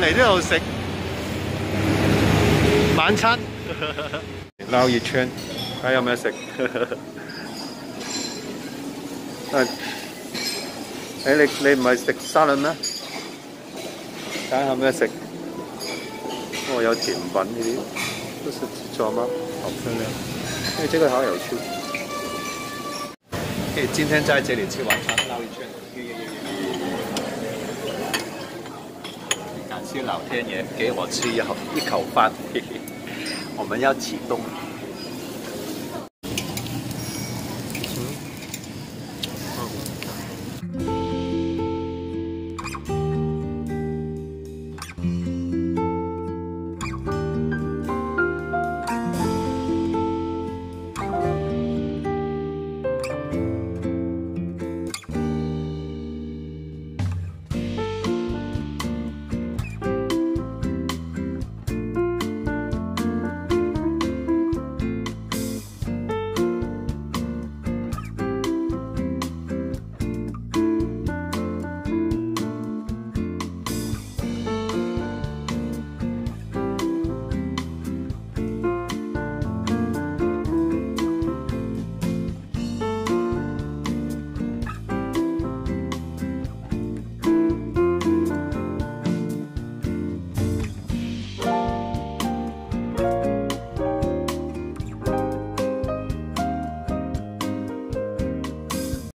嚟呢度食晚餐，撈熱串，睇下有咩食。誒，誒你你唔係食沙律咩？睇下有咩食。哦，有甜品呢啲，都食自做嗎？好漂亮，哎，這個好有趣。可以今天在這裡吃晚餐，繞一圈。谢老天爷给我吃一口一口饭，我们要启动。